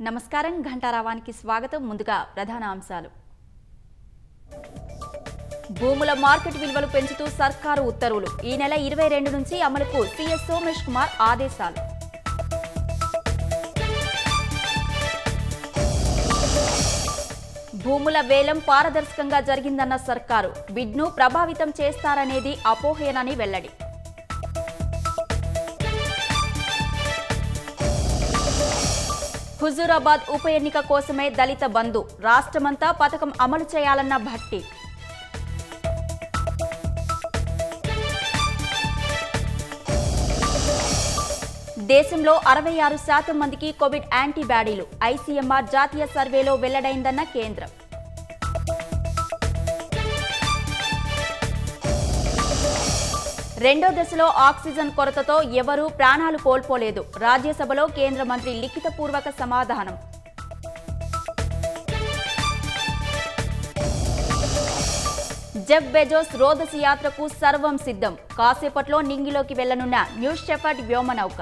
నమస్కారం ఘంటారావానికి స్వాగతం. ముందుగా ప్రధాన అంశాలు. భూముల మార్కెట్ విలువలు పెంచుతూ సర్కారు ఉత్తర్వులు. ఈ నెల ఇరవై రెండు నుంచి అమలుకు సీఎస్ సోమేష్ కుమార్ ఆదేశాలు. భూముల వేలం పారదర్శకంగా జరిగిందన్న సర్కారు. బిడ్ను ప్రభావితం చేస్తారనేది అపోహేనని వెల్లడి. హుజూరాబాద్ ఉప ఎన్నిక కోసమే దళిత బంధు. రాష్ట్రమంతా పథకం అమలు చేయాలన్న భట్టి. దేశంలో అరవై ఆరు శాతం మందికి కోవిడ్ యాంటీబాడీలు. ఐసీఎంఆర్ జాతీయ సర్వేలో వెల్లడైందన్న కేంద్రం. రెండో దశలో ఆక్సిజన్ కొరతతో ఎవరూ ప్రాణాలు కోల్పోలేదు. రాజ్యసభలో కేంద్ర మంత్రి లిఖితపూర్వక సమాధానం. జెఫ్ బెజోస్ రోదసి యాత్రకు సర్వం సిద్ధం. కాసేపట్లో నింగిలోకి వెళ్ళనున్న న్యూస్ షెఫర్డ్ వ్యోమనౌక.